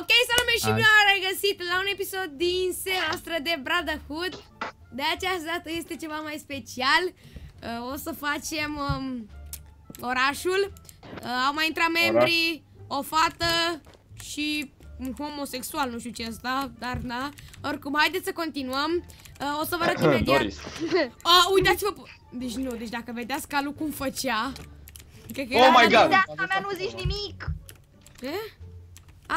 Ok, salume și Hai. bine am regăsit la un episod din seria noastră de Brotherhood. De această dată este ceva mai special. Uh, o să facem um, orașul. Uh, au mai intrat membrii, o fată și un homosexual, nu știu ce asta, dar na. Oricum, haideți să continuăm. Uh, o să vă arăt imediat. Doris. Oh, uitați-vă! pe- Deci nu, deci dacă vedeați calul cum făcea... Cred că Oh era my de- God! De asta mea nu zici nimic. Ce?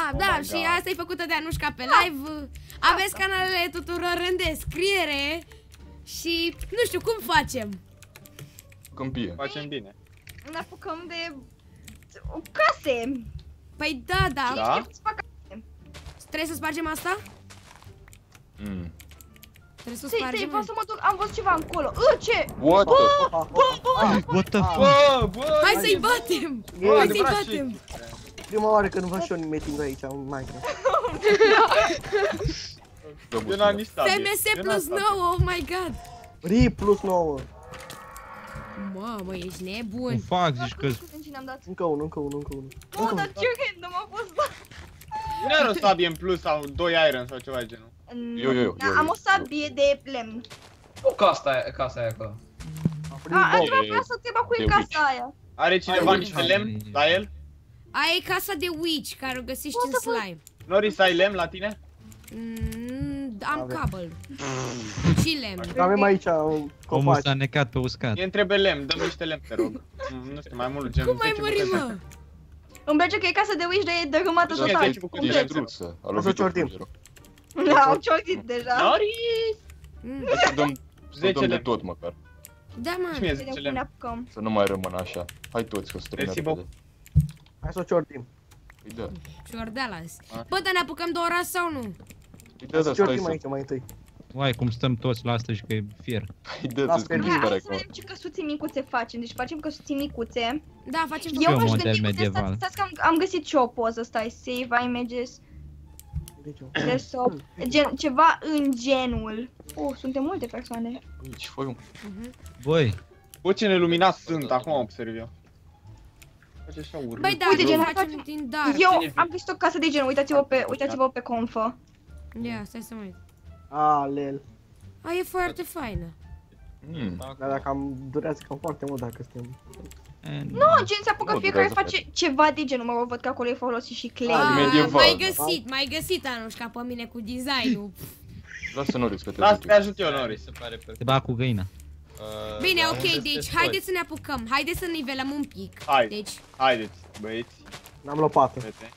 A, Oh da, my și God. asta e făcută de Anușca pe live. Aveți canalele tuturor în descriere. Și nu știu cum facem. Câmpie. Facem bine. Ne apucăm de case. Păi da, da. Da? Ce să fac case? Trebuie să spargem asta? Mm. Trebuie să Stai, stai, spargem. vreau să mă duc, am văzut ceva încolo. Ă, ce? What the What the fuck? Bă, bă! Hai să-i batem! Bă, Hai să-i adevărat batem! Prima oară când văd și eu meeting aici în Minecraft. Eu n-am nici sabie. FMS Eu n-am plus sabie. 9, oh my god! Ri plus 9. Mamă, ești Cum nebun. fac, zici că... Nu știu cine am dat. Încă unul, încă unul, încă unul. Mă, dar ce random a fost Nu are o sabie în plus sau doi iron sau ceva de genul. Eu, eu, eu, Da, eu, am eu. o sabie de lemn. O casa aia, casa aia acolo. A primit A, bomb. aș vrea să te cu de casa aia. Are cineva Ai, niște ai. lemn la el? Aia e casa de witch care o găsești What în the fuck? slime. Noris, ai lemn la tine? Mm, am Avem. cable. Și lemn. Avem aici un Omul copac. s-a necat pe uscat. Mie îmi trebuie lemn, dă niște lemn, te rog. Mm, Nu știu, mai mult, gen Cum mai 10 mări, bucăți. mă? Îmi place că e casa de Wish, dar e dărâmată Deci, total. deci, bucăți. Ești Complet. truță. A O să lovit ciordim. Da, am ciocit deja. Noris! Mm. Hai să dăm, să 10 dăm de lemn. tot măcar. Da, Și mă. mie Vedem 10 cum ne lemn. apucăm. Să nu mai rămână așa. Hai toți că o să termină Mersi, repede. Hai să o ciordim. Îi dă. Ciordeala azi. A. Bă, dar ne apucăm de oraș sau nu? Îi dă, Hai da, să stai ciordim să... aici mai întâi. Uai, cum stăm toți la asta și că e fier. Îi dă, Las tu cum pe mi Hai, se pare hai să acolo. vedem ce căsuțe micuțe facem. Deci facem căsuțe micuțe. Da, facem Eu Eu un nu știu de model micuțe, medieval. stați, stați că am, am găsit și o poză, stai, save images, Deci eu. desktop, gen, ceva în genul. Oh, suntem multe persoane. Aici, fă un... Băi, Bă, ce neluminați sunt, acum observ eu. Face așa urât. Băi, da, Uite, Uite, gen, facem facem- din dar. Eu am găsit o casă de genul, uitați-vă pe, uitați-vă pe confă. Ia, stai să mă uit. A, lel. A, e foarte faină. Mm. Dar dacă am durează cam foarte mult dacă suntem. e, Nu, gen, se apucă Nu, fiecare durează face ceva de genul, mă rog, văd că acolo e folosit și clay. Ah, A, medieval, mai da. găsit, mai găsit Anușca pe mine cu design-ul. Lasă Noris că te Las, ajut te eu. ajut eu, Noris. Se pare perfect. te bag cu găina. Uh, Bine, dar ok, unde deci sunteți haideți voi? să ne apucăm. Haideți să nivelăm un pic. Hai. Deci, Haideți, băieți, N-am lopată. fete.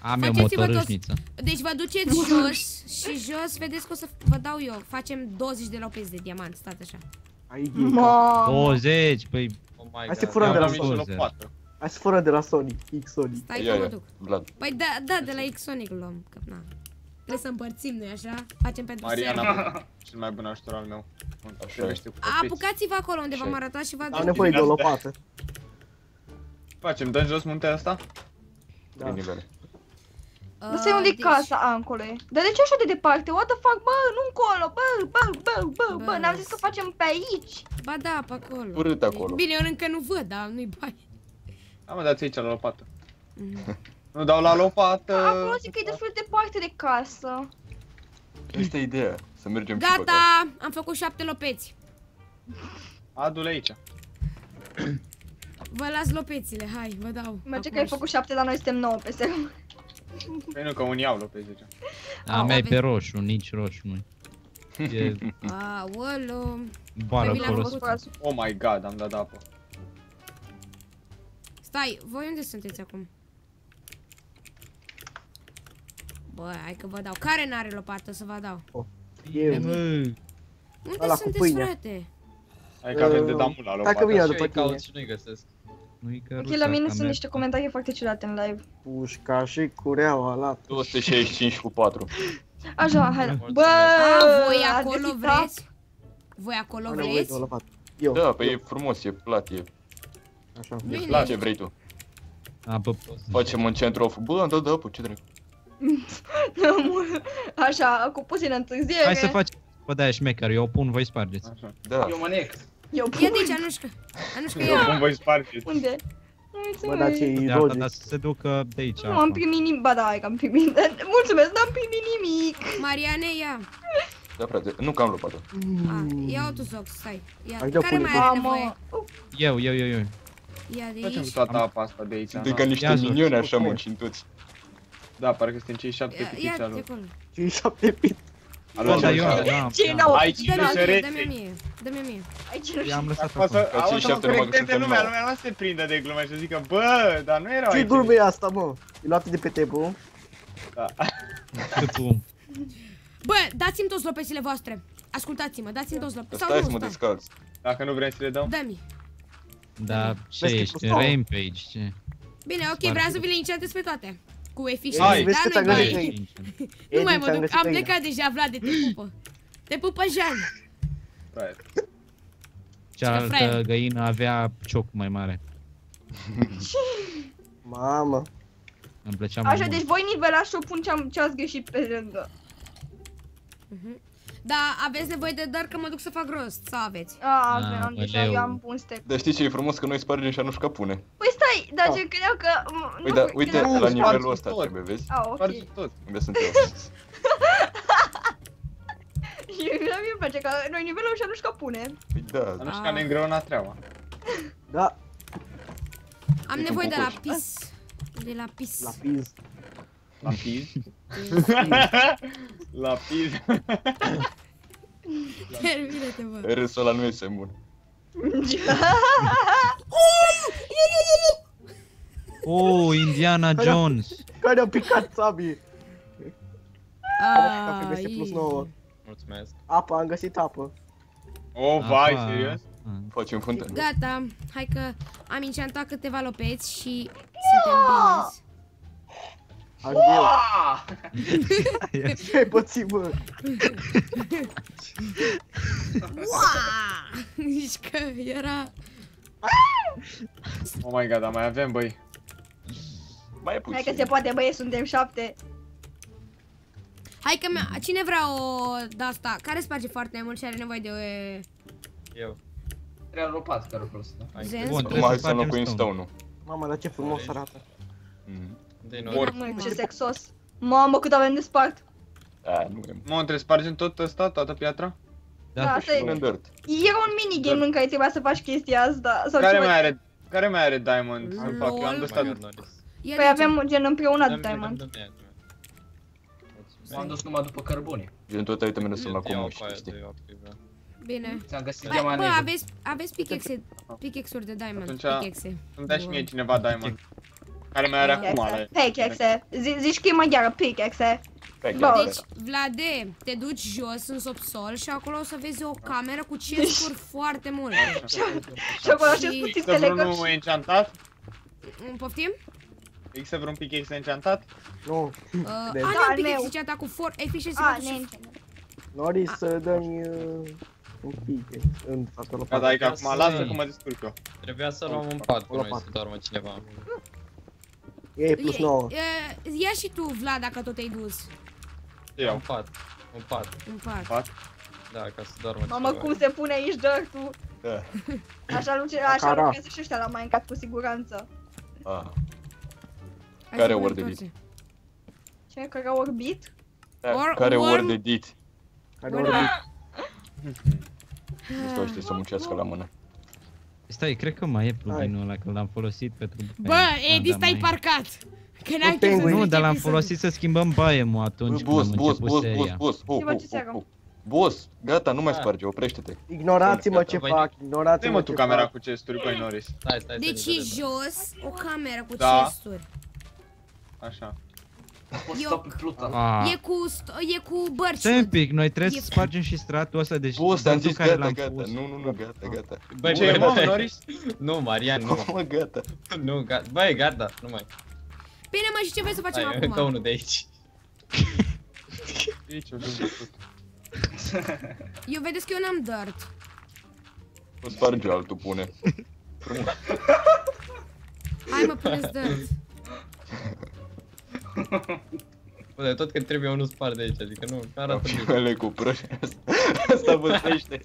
Am eu Faceți-vă motorâșniță. deci vă duceți jos și jos vedeți că o să vă dau eu. Facem 20 de lopezi de diamant, stați așa. Aici. Mamă. 20, păi... Oh my Hai God. să furăm Eu de la am nici o Sony. lopată. Hai să furăm de la Sonic, X Sonic. Stai Ia, că mă ia, duc. Vlad. Păi da, da, de la Xonic luăm, că na. Trebuie să împărțim, nu așa? Facem pentru Mariana, seară. cel mai bun ajutor al meu. Așa Privește cu A, copiți. Apucați-vă acolo unde v-am Așa. arătat și vă Am aduc. nevoie de o lopată. Facem, dăm jos muntele ăsta? Da. Trei nivele. Uh, Nu știu unde e deci- casa, a, încolo e. Dar de ce așa de departe? What the fuck, bă, nu încolo, bă, bă, bă, bă, bă, Bă. n-am zis că facem pe aici. Ba da, pe acolo. Urât acolo. Bine, eu încă nu văd, dar nu-i bani. Am dați aici la lopată. Mhm. Nu dau la lopată. Acolo zic că e destul de departe de casă. Asta e ideea. Să mergem și pe acasă. Gata, am făcut șapte lopeți. Adu-le aici. Vă las lopețile, hai, vă dau. Merge că Acum ai și- făcut șapte, dar noi suntem nouă pe seara. Păi nu, că unii au lopezi aici. A mea e pe roșu, nici roșu nu E Aolo. bară Pe mine am acolo. făcut. Oh my god, am dat apă. Stai, voi unde sunteți acum? Bă, hai că vă dau. Care n-are lopată să vă dau? Eu. Bă, Unde Ăla cu sunteți, pâine. frate? Hai că avem de Uh, dat mult la Hai lopată. că vine Și eu după îi tine. caut și nu-i găsesc. nu-i Ok, căruța, la mine ca sunt mea. niște comentarii foarte ciudate în live. Pușca și cureaua la... 265 cu 4. Așa, hai, Mulțumesc. bă, A, voi ați acolo găsit, da? vreți? Voi acolo Am nevoie vreți? de o lopată. Eu. Da, păi e frumos, e plat, e... Așa. Bine. E ce vrei tu. A, bă, Facem un centru of... Bă, am dat de apă, ce dracu. Așa, cu puțină întârziere. hai să facem Bă, da, șmecher, eu o pun, voi spargeți. Așa. Da. Eu mă nec. Eu Ia de aici, Anușca. Anușca, Eu ia. cum voi spargeți. Unde? Bă, dar ce Mulțumesc. De alta, irozic. dar să se ducă de aici. Nu am acum. primit nimic, ba da, hai că am primit. Mulțumesc, n-am primit nimic. Mariane, ia. Da, frate, nu că am lupat-o. A, ia-o tu, Zox, stai. Ia. Hai, dă Care pune mai are Mamă. nevoie? Eu, eu, eu, eu. Ia de Facem aici. toată apa asta de aici. De na. ca niște Ia zi. minioni așa muncim toți. Da, parcă suntem cei șapte Ia, pitiți ia al de lui. acolo. Ce șapte pit. Alo, Da, da, alo, eu, alo. da, Ce da. n-au Aici Dă-mi nu se mie, dă-mi rece. mie. Dă-mi mie. Aici nu I-am știu. lăsat Acum să, acolo. Ca cei acum să șapte mă numai că corecteze suntem lumea, nouă. lumea nu se prinde de glumă și să zică, bă, dar nu erau Ce aici. glumă e asta, mă? E luată de pe tebu? Da. Cât tu. Bă, dați-mi toți lopezile voastre. Ascultați-mă, dați-mi toți lopezile. Sau Stai să nu, mă stai. descalț. Dacă nu vrem să le dăm, Dă-mi. Da, ce Vezi că ești? cu stau. Rampage, ce? Bine, ok, Foarte vreau să bine. vi le enchantez pe toate. Cu Hai. efficiență, Vezi că da, ți-am nu-i găsit bai. aici. Nu mai Edi, mă ți-am duc, găsit am aici. plecat deja, Vlad, te pupă. Te pupă Jean. frate. Cealaltă fraier. găină avea ciocul mai mare. Mamă. Îmi plăcea mai Așa, mult. deci voi nivelați și eu pun ce-am- ce ați greșit pe rândă. Da, aveți nevoie de dar că mă duc să fac rost, sau aveți? A, Ah, aveam deja, băleu. eu am pun step. Dar știi ce e frumos? Că noi spargem și Anușca pune. Păi stai, dar Da. ce credeau că... m- Păi nu da, credeau- uite, Nu, la spargi nivelul ăsta tot. trebuie, vezi? A, ok. Sparge tot. Unde sunt eu? Și la mie îmi place că noi nivelul și Anușca pune. Păi da, Dar nu știu Ah. că ne îngreuna treaba. Da, Am E nevoie cu de la coci. pis. De la pis. la piz. La piz. La piz. Termină-te, bă. râsul ăla nu este bun. Oh, Indiana Jones! Care a picat sabii? Ah, Ca FBS plus 9. Mulțumesc. Apă, am găsit apă. Oh, vai, Apa. serios? Ah. Facem fântână. Gata, hai că am enchantat câteva lopeți și suntem bine. Azi. Adio. Ah! Ce ai pățit, bă? Uaa! Nici că era... Oh my god, dar mai avem, băi. Mai e Hai că se puțin. poate, băie, suntem șapte. Hai că mi cine vrea o de-asta? Care sparge foarte mult și are nevoie de o... e, Eu. Trebuie lopat care o folosesc, da? Hai. Zen? Bun, Acum trebuie hai să să înlocuim facem stone. stone-ul. Mamă, dar ce frumos arată. Mhm. De Bine, noi. acum. Ce sexos. Mamă, cât avem de spart. A, nu e. Mă, trebuie spargem tot ăsta, toată piatra? Da, Da, asta e. Pune în dirt. Era un minigame în care trebuia să faci chestia asta. Sau Care ceva. mai are, care mai are diamond să Lol. fac? Eu am Oh my dustat. God, Norris. Ia Păi de avem gen împreună Dă-mi, diamond. dă-mi, dă-mi, dă-mi. M-am dus numai după cărbune. Gen tot itemele sunt la Iau comun, pe aia știi? de apă, bă. Bine. Ți-am găsit Bă, diamant bă, negru. aveți, aveți pickaxe, pickaxe-uri de diamond, Atunci- pickaxe. Îmi dai și mie cineva diamond. Care mai are Da. acum, ale. Pickaxe. Zi- Zici că e maghiară, pickaxe. Pe Bă, chiar, Deci, da. Vlade, te duci jos în subsol și acolo o să vezi o cameră cu chesturi foarte multe. Și acolo Și- și Există scutițele vreunul că... enchantat? Îmi Poftim? Există vreun pickaxe enchantat? Nu. Uh, a, De- nu Da, am al pickaxe meu. ce atac cu for, efficiency A, 4 ne și... Noris, să dă-mi uh, un pic în fața Gata, lopată. adică acum să- lasă că mă descurc eu. Trebuia să luăm un pat cu O noi lopată. să doarmă cineva. E plus 9. E, ia și tu, Vlad, dacă tot ai dus Ce Un iau? pat. Un pat. în pat. Pat? Da, ca să doarmă Mamă, cineva. cum se pune aici dirt-ul. Da. Așa, luce, așa Cara. lucrează și ăștia la Minecraft cu siguranță. Ah. Hai Care să ori punem de toți. Cine că au orbit? Da, Or- Care worm- ori de dit? Care Bun. ori Nu știu, știi să muncească la mână. Stai, cred că mai e pluginul ăla, că l-am folosit pentru... Bă, Edi, Da, stai mai e. parcat! Că n-am Nu, chef să penguin. Nu, zic dar l-am episodul. folosit să schimbăm biome atunci când Boss, am boss, început boss, boss, seria. boss, oh, Schimbă oh, ce oh, seară. oh. Boss, gata, nu mai Ah. sparge, oprește-te. Ignorați-mă ce Voi- fac, Dă-mă ignorați-mă tu ce camera fac. cu chesturi, băi Norris. Stai, stai, Deci stai, e stai, jos o cameră cu Da. chesturi. Așa. Poți Eu- sta pe pluta. Ah. E cu, st- e cu bărci. Stai un pic, noi trebuie E- să spargem și stratul ăsta, deci Boss, am dânsul zis care gata, l-am gata. pus. Nu, nu, nu, gata, gata. Băi, Ce e, băi, mă, băi. Norris? Nu, Marian, nu. Mă, gata. Nu, gata. Băi, gata, nu mai. Bine, mă, și ce vrei să facem Hai, încă acum? unul de aici. Aici, o să făcut. Eu vedeți că eu n-am dirt. O sparge altul, pune. Frumos. Hai mă, puneți dirt. Bă, dar tot că trebuie unul spart de aici, adică nu, nu arată bine. Primele cu prăși. Asta băsește.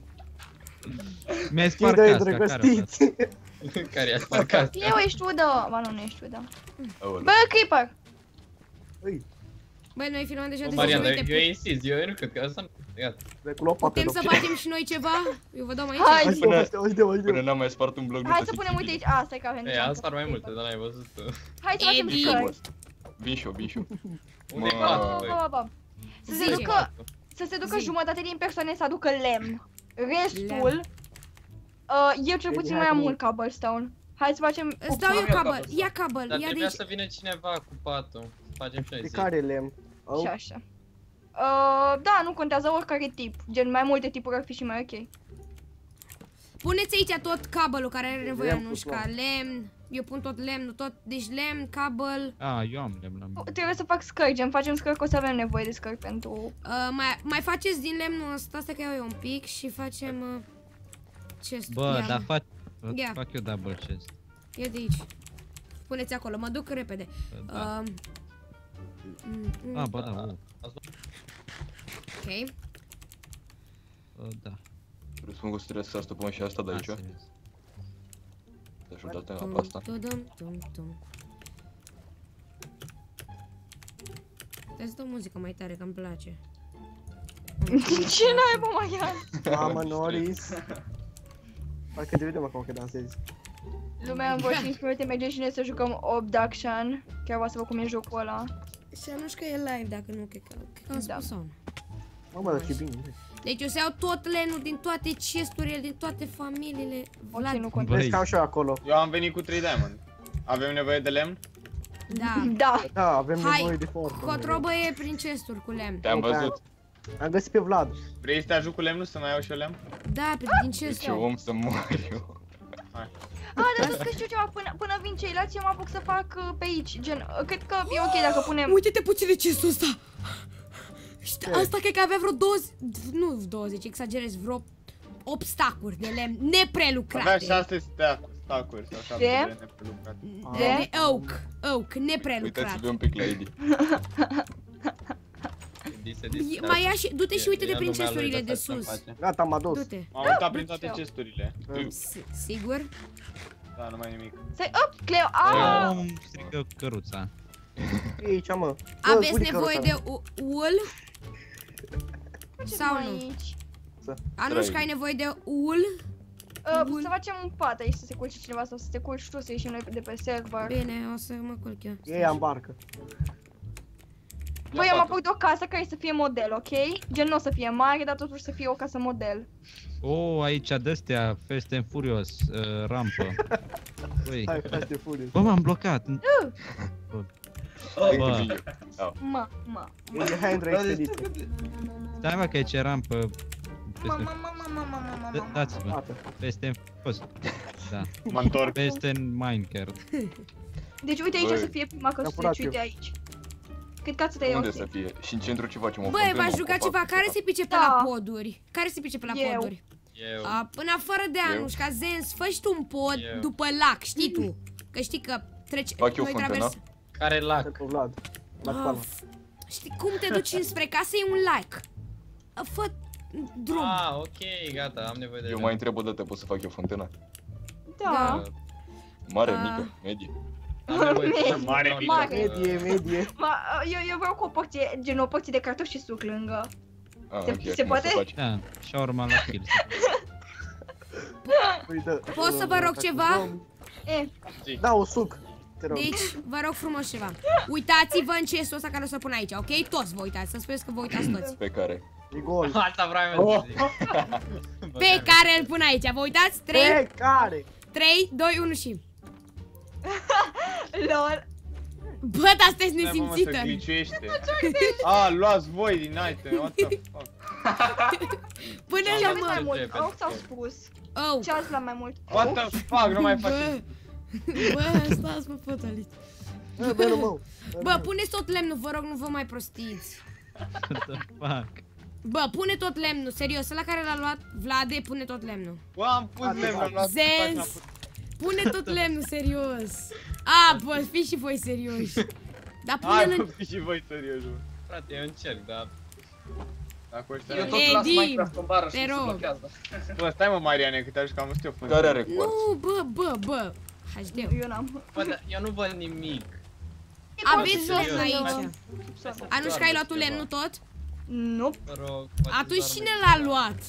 Mi-ai Cine spart doi casca, care o drăgostiți? Care i-a spart casa. Eu ești udă. Ba nu, nu ești udă. Aoleu. Bă, Creeper! Îi, Băi, noi filmăm deja de Marian, 10 dar minute. eu insist, eu nu cred că asta nu... Gata. de cu lopată. Putem să loc. facem și noi ceva? Eu vă dau aici. Hai, Hai să Până- uite, uite, uite. Până n-am mai spart un bloc, nu Hai te să simți punem, uite bine. aici. A, stai că avem Ei, am spart mai multe, dar n-ai văzut tu. Hai să facem Eddie. scări. Boss. Vin și eu, vin și eu. Unde e Mă. Bă, patul, bă, băi? bă, bă. Să se Zice. ducă, să se ducă Zi. jumătate din persoane să aducă lemn. Restul, uh, eu cel puțin mai am mult cobblestone. Hai să facem... Îți dau eu Am eu cabel. cabel. Ia cabel. Dar Ia de trebuia aici. să vină cineva cu patul. Facem și noi De zi. care lemn? Au, Și așa. Uh, da, nu contează oricare tip. Gen, mai multe tipuri ar fi și mai ok. Puneți aici tot cabelul care are nevoie, Lemn nu cu știu, ca lemn. Eu pun tot lemnul, tot. Deci lemn, cabel. A, eu am lemn la mine. Trebuie să fac scări, gen, facem scări că o să avem nevoie de scări pentru... Uh, mai, mai faceți din lemnul ăsta, asta că iau eu un pic și facem... Uh, chest. Bă, Ia, dar fac, Ia. fac eu double chest. E de aici. Puneți acolo, mă duc repede. Bă, Da. Uh, mm, mm, A, bă, da, uh, ok. bă, da. Vreau să mă gustez să asta pun și asta de aici. Asta e. Te ajută la Tum, asta. tudum, tum, tum. Trebuie să dau muzică mai tare, că îmi place. Ce n-ai, bă, Marian? Mamă, Norris. Parcă te vedem acum că dansezi. Lumea în vreo 5 minute merge și noi să jucăm Obduction. Chiar vreau să văd cum e jocul ăla. Și anuși că e live, dacă nu, cred că, cred că am Da. spus-o. Mamă, dar ce bine. Deci eu să iau tot lemnul din toate chesturile, din toate familiile. Ok, Vlad, nu contează. Vezi că am și eu acolo. Eu am venit cu 3 diamond. Avem nevoie de lemn? da. Da. Da, avem Hai, nevoie de foarte. Cotrobă e prin chesturi cu lemn. Te-am văzut. Am găsit pe Vlad. Vrei să te ajut cu lemnul să mai iau și eu lemn? Da, pe, din Ce chesturi. om să mor eu. A, dar să că știu ceva, până, până vin ceilalți eu mă apuc să fac uh, pe aici, gen, uh, cred că e ok dacă punem... Uite-te puțin de chestul ăsta. Știi, Ce? Asta cred că avea vreo 20, nu 20, exagerez, vreo 8 stacuri de lemn neprelucrate. Avea 6 stack- stack-uri sau 7 De? de neprelucrate. de, de oak, oak, neprelucrat. Uitați-vă un pic la Edi. Dise, E- Mai ia și, du-te și uite-te prin chesturile de sus. Gata, am adus. Du-te. M-am uitat prin Da, toate eu. chesturile. Si- Sigur? Da, nu mai nimic. Stai, up, Cleo, a, Om strică căruța. E aici, mă. Bă, Aveți uite nevoie căruța. de u- ul? ce sau mai nu? aici? Anuș că ai nevoie de ul? Uh, Bun. să facem un pat aici să se culce cineva sau să te culci tu să ieșim noi de pe server. Bine, o să mă culc eu. E ea în barcă. Băi, eu mă apuc de o casă care să fie model, ok? Gen nu o să fie mare, dar totuși să fie o casă model. O, aici de-astea, Fast and Furious, uh, rampă. Băi, Hai, Fast and Furious. bă, m-am blocat. Hai că Bă. vin eu. Mă, mă. E de Handra expediție. Stai mă că aici e rampă. Mă, Fast mă, and- mă, mă, mă, mă, mă, mă, Da- mă. Dați-vă. Gata. Fast and Furious. Da. Mă întorc. Fast and Minecraft. Deci uite aici Băi, o să fie prima am căsuță, furat deci uite eu. aici. Cred că atâta e Unde ok. să fie? Și în centru ce facem? O Băi, fontenă, v-aș un juca copac, ceva. Care ceva? se pricepe Da. la poduri? Care se pricepe la Eu. poduri? Eu. A, până afară de Eu. Anuș, ca Zens, fă și tu un pod Eu. după lac, știi tu? Că știi că trece... Fac eu noi fântână? Travers- Care lac? Pe Vlad. La Ah, coala. f- Știi cum te duci înspre casă? E un like. A, Fă drum. Ah, ok, gata, am nevoie de Eu lemn. mai întreb o dată, pot să fac eu fontenă? Da. Mare, Ah. mică, medie. Am nevoie de Mare, lemn. mică. Mare. Medie, medie. Ma, eu, eu vreau cu o porție, gen o porție de cartofi și suc lângă. Ah, Se- ok, se acum poate? să faci. Da, și urma la kill. Uite. Pot să vă rog ceva? E, Da, o suc. Te rog. Deci, vă rog frumos ceva. Uitați-vă în chestul ăsta care o să pun aici, ok? Toți vă uitați, să spuneți că vă uitați toți. Pe care? E gol. Asta vreau eu să zic. Pe care îl pun aici, vă uitați? 3, Pe care? 3, 2, 1 și... lol. Bă, dar sunteți Stai, mă, mă, nesimțită. se glitchuiește. Ah, luați voi din item, what the fuck. Până Ce la aveți mai mă... mult? repede. Au sau spus? Oh, Ce ați la mai mult? What the fuck, nu mai faceți. Bă, bă, stați mă potoliți. Bă, bă, mă. Bă, puneți tot lemnul, vă rog, nu vă mai prostiți. What the fuck? Bă, pune tot lemnul, serios, ăla care l-a luat Vlade, pune tot lemnul. Bă, am pus lemn, am luat Zens, am pus- pune tot lemnul, serios. A, bă, fiți și voi serioși. Dar Hai, pune-l bă, în... fiți și voi serios, bă. Frate, eu încerc, dar... Dacă ăștia... Eu tot las Edi, Minecraft în bară și te se rog. blochează. Bă, stai mă, Mariane, că te-aș cam știu eu Care are quartz? Nu, bă, bă, bă. HD. Eu n-am. Bă, dar eu nu văd nimic. Aveți Poți să- lemn aici. să- Anușca, ai luat tu lemnul tot? Nu. Vă rog, faceți Atunci doar cine de- l-a luat?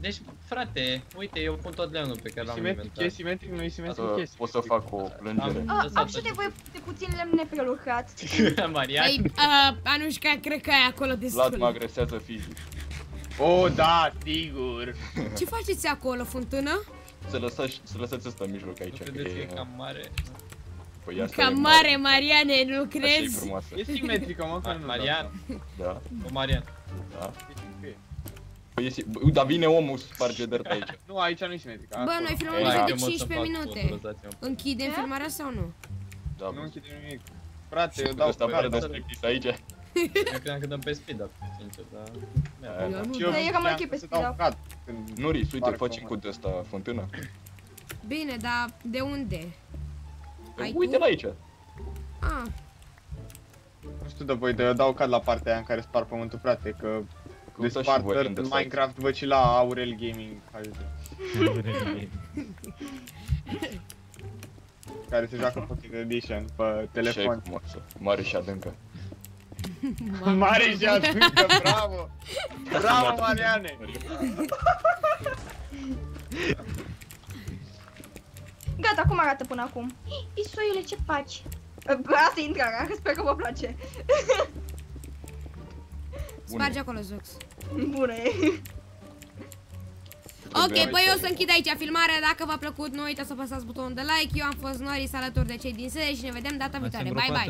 Deci, frate, uite, eu pun tot lemnul pe care l-am Simetric, inventat. e simetric, nu e simetric, Să, e pot să fac o plângere. Am- A, Lăsați am și de așa. voi de puțin lemn neprelucrat. Marian, Păi, uh, Anușca, cred că ai acolo Vlad mă destul. agresează fizic. Oh, da, sigur. Ce faceți acolo, fântână? Să lăsați, să lăsați asta în mijloc nu aici. credeți că e e- cam mare? Păi asta Cam e mare, Mariane, nu Așa e crezi? frumoasă. E simetrică, mă, că Ma- nu Marian, Da, o Marian. da. da. Păi e si- bă, dar vine omul să sparge dirt aici. Nu, aici nu e simetrică. Bă, acolo. noi filmăm Ei, deja hai de Eu mă să 15 fac minute. foto, lăsați-mă. Închidem Ce? filmarea sau nu? Da, Nu bă. închide nimic. Frate, eu Eu dau ăsta pe fără de altă. striptease aici. Eu credeam că dăm pe speed up, sincer, dar... Aia, Eu da. nu Și eu Da, e cam vreau ok pe să speed dau up. cad când Nuri, uite, sparg facem omul. cu de asta fântână. Bine, dar de unde? Ai Uite tu? la aici. Ah, Nu știu de voi, dar eu dau cad la partea aia în care spar pământul, frate, că de Căutați și spart voi dirt unde în stați. Minecraft văd și la Aurel Gaming, HD, care se joacă Pocket Edition pe Și ai telefon. frumoasă. Mare și adâncă. Mare și adâncă, bravo! Bravo, Mariane! Gata, cum arată până acum? Isoiule, ce faci? Bă, Asta e intrarea, sper că vă place. sparge acolo, Zox. Bună e. Ok, băi, eu o să închid aici filmarea. Dacă v-a plăcut, nu uitați să apăsați butonul de like. Eu am fost Noris alături de cei din sede și ne vedem data viitoare. Bye, bye!